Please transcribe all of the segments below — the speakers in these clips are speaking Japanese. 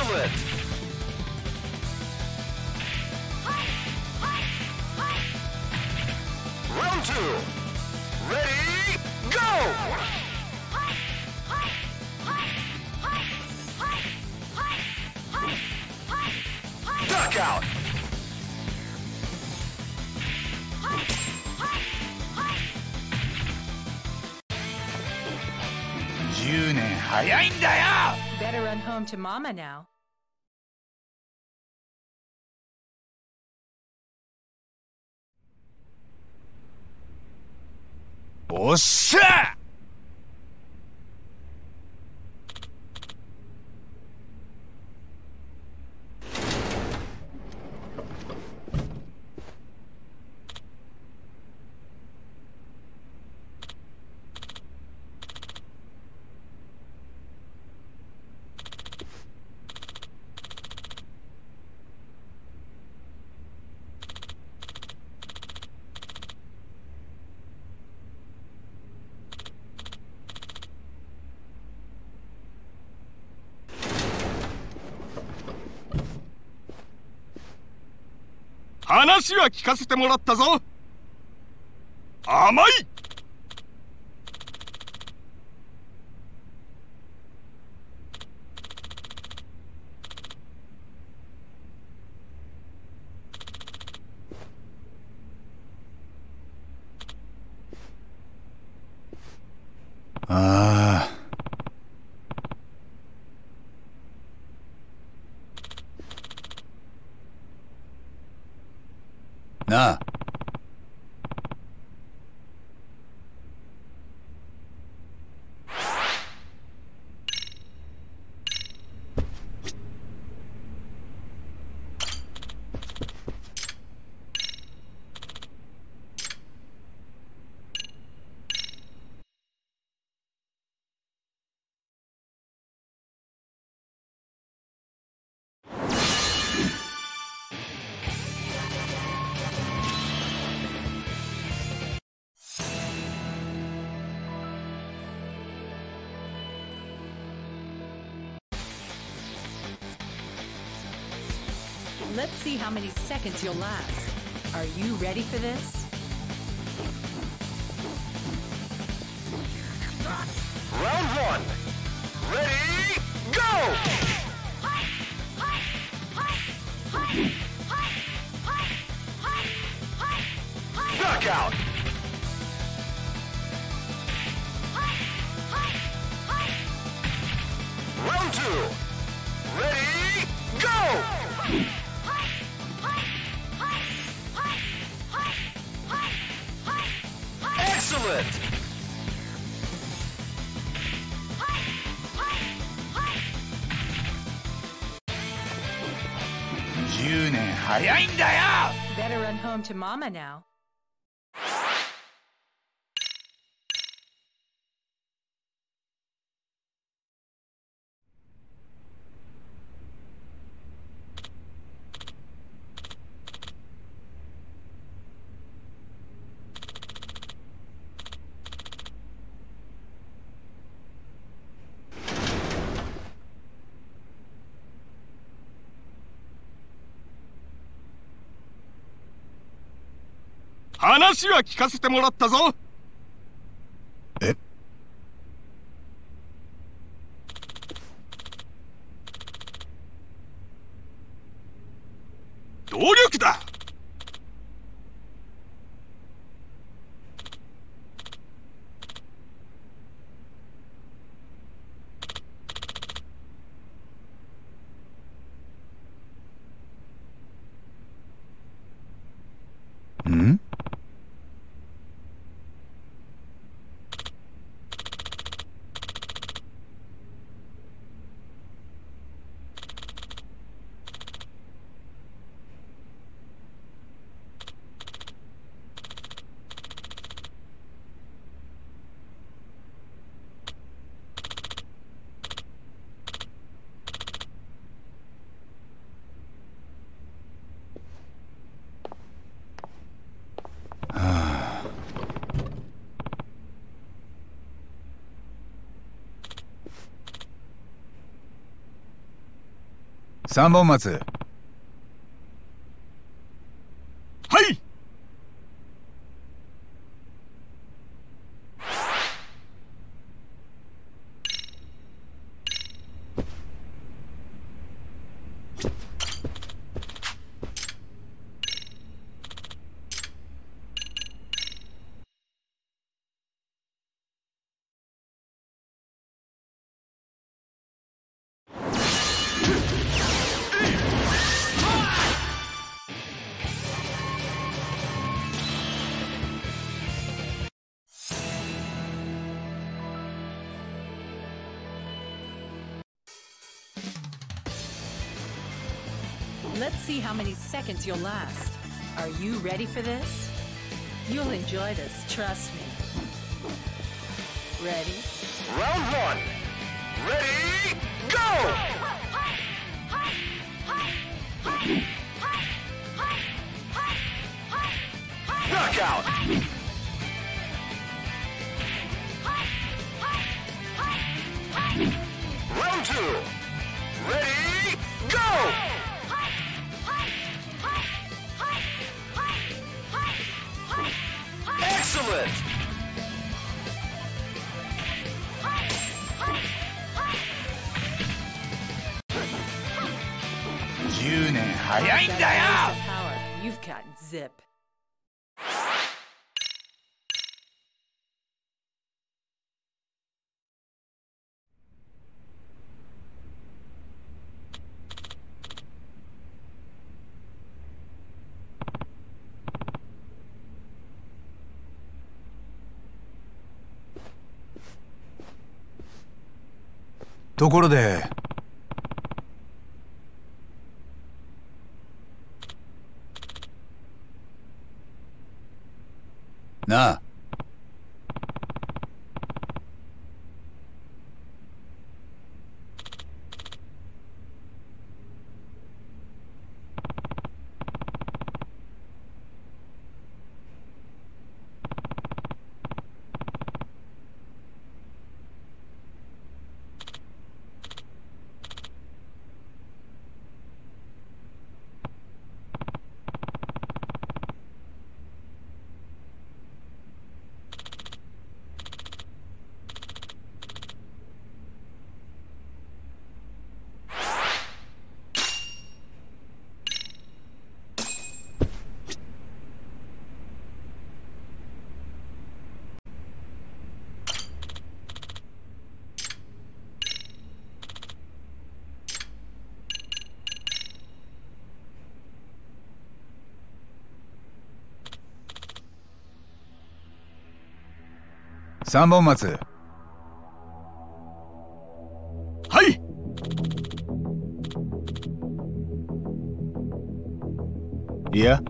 Excellent! Round two. Ready, go! Duck out! Better run home to Mama now. っしゃ話は聞かせてもらったぞ。甘い。ああ На, Let's see how many seconds you'll last. Are you ready for this? Round one. Ready, go! Duck out! Round two. Ready, go! it! Eh? Better run home to mama now. 話は聞かせてもらったぞ。え？努力だん三本松。Seconds you'll last. Are you ready for this? You'll enjoy this, trust me. Ready? Round one. Ready, go! Knockout! Round two. Ready, go! Eh? power. You've got zip. ところでなあ3本松。はい。いや。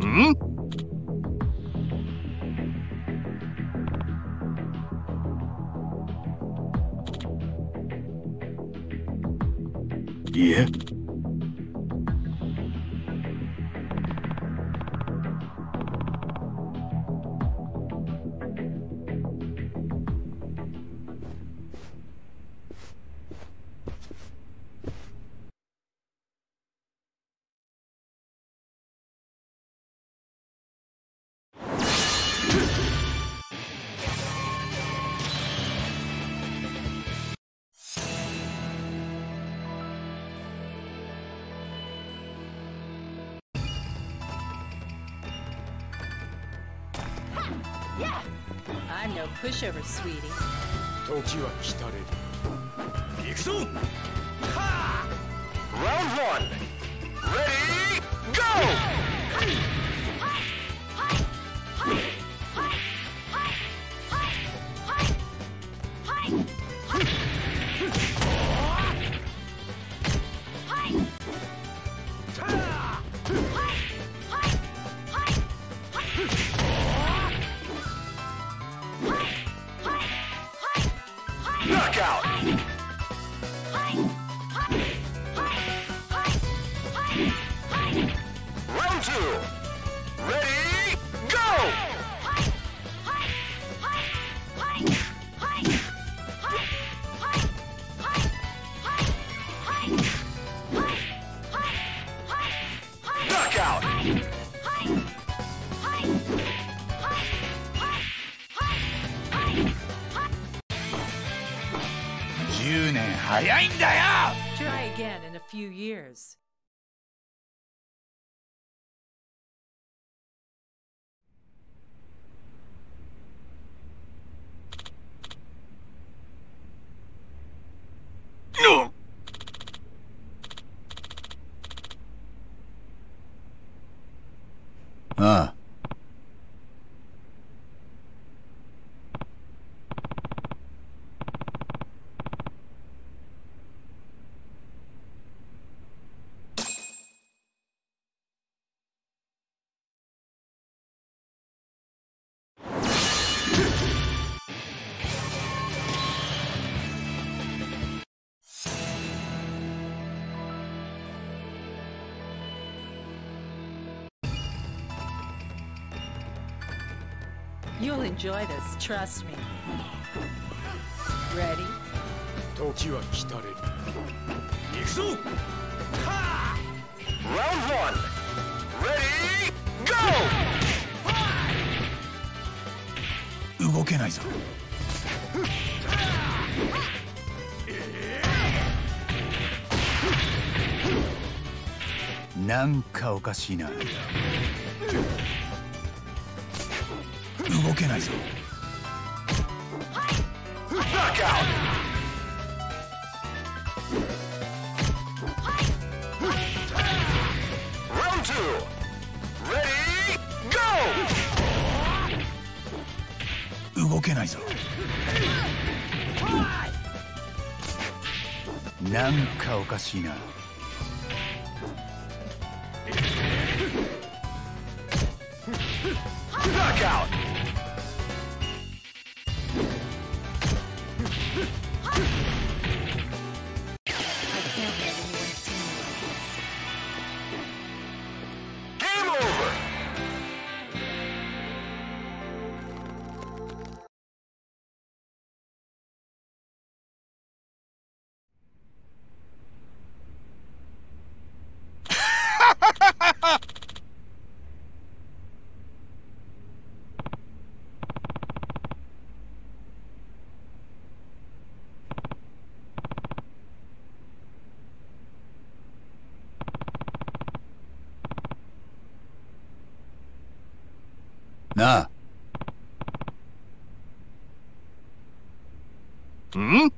うん？いえ「I'm no pushover, sweetie. 時は来たれる行くぞ Round one. Ready, go! 早いんだよ Try again in a few years. You'll enjoy this, trust me. Ready? 時は来たれる行くぞ Round one. Ready, go! 動けないぞなんかおかしいな 動けないぞ。動けないぞ。なんかおかしいな。なあ。ん？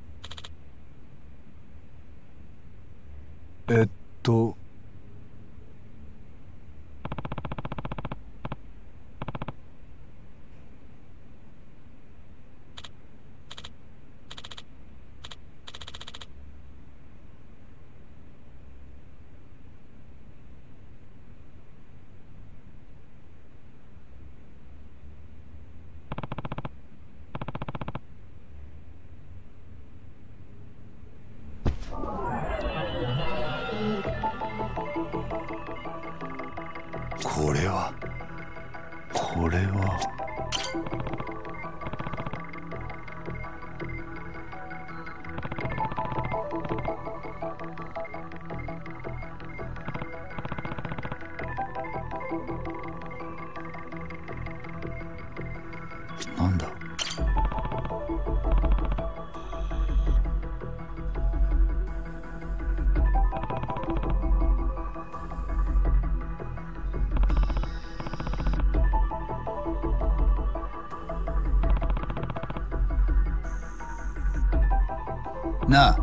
No,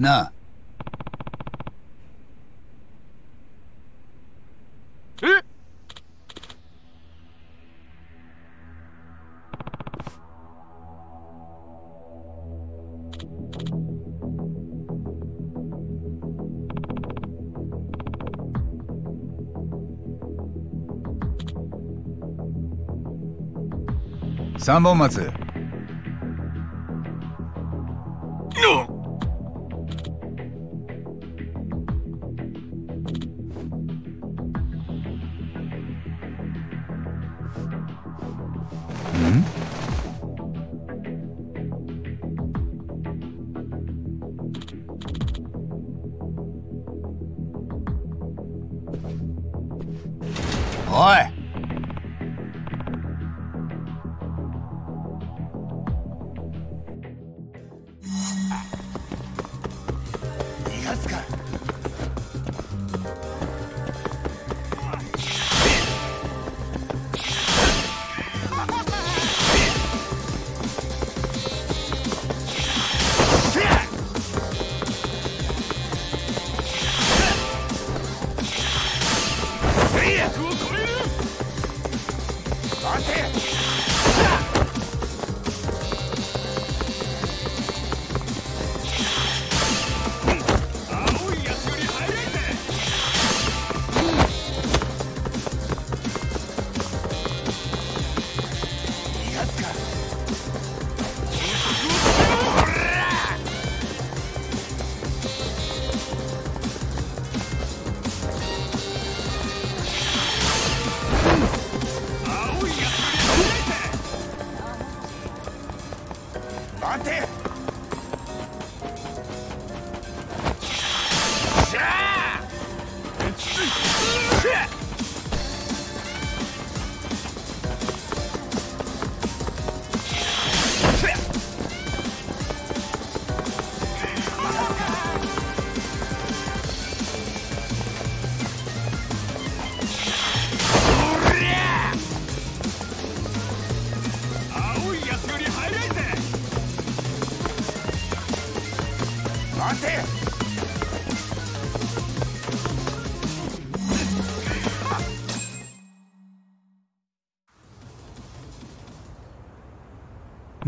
なあ。三本松。Mhm.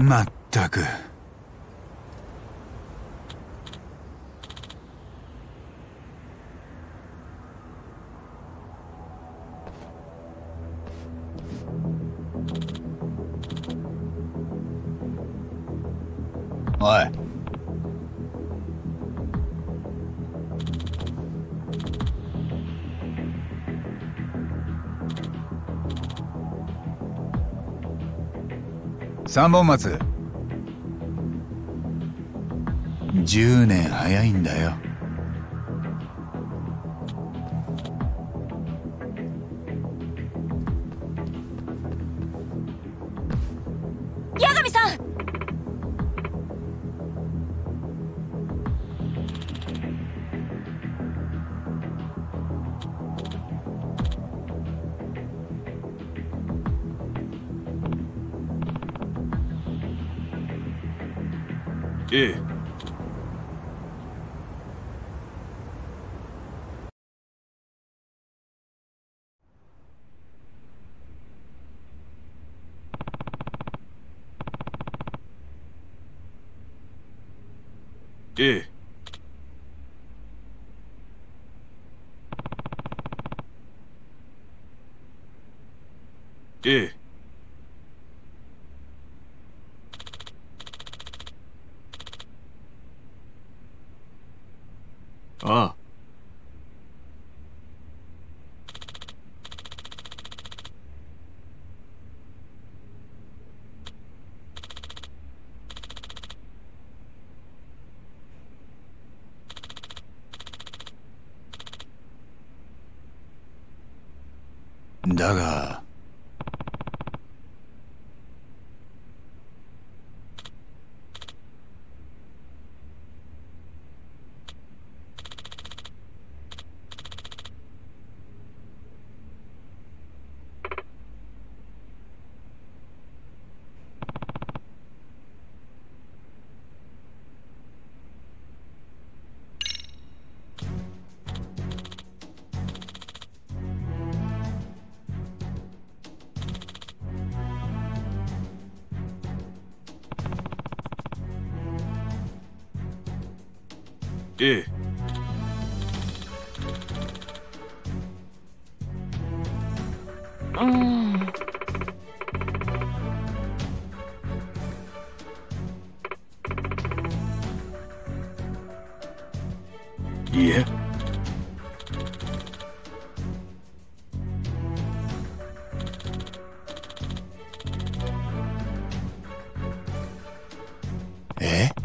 まったく。三本松。10年早いんだよ。ええええ。いいえ。え？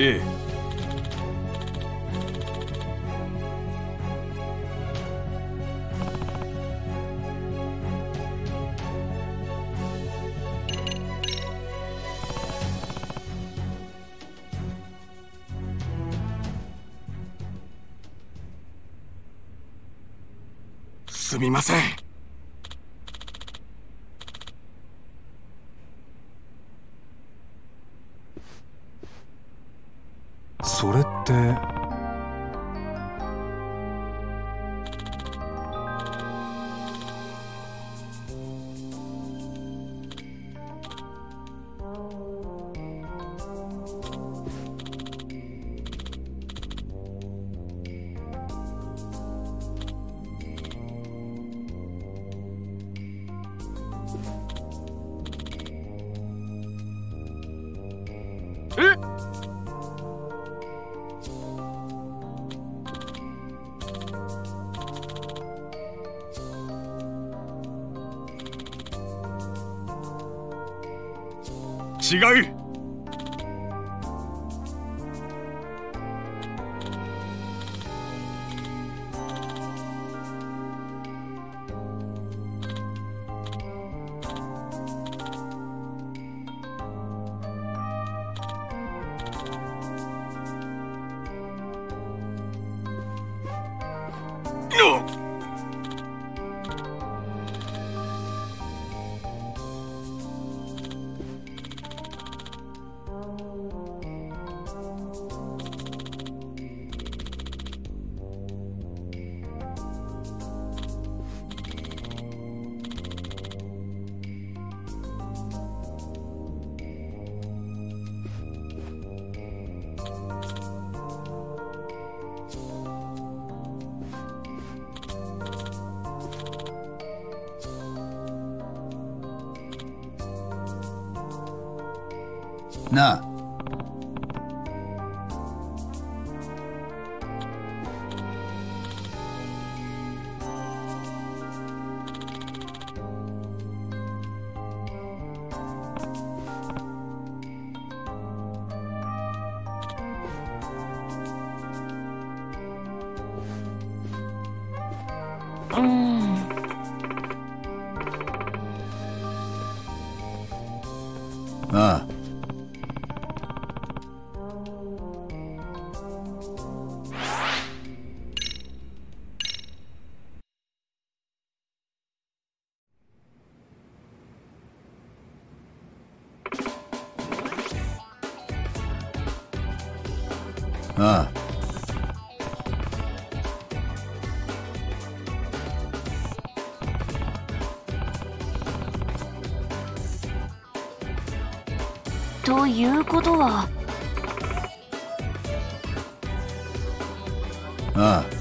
ええ。すみません。違う。No. Hmm. ということは。ああ。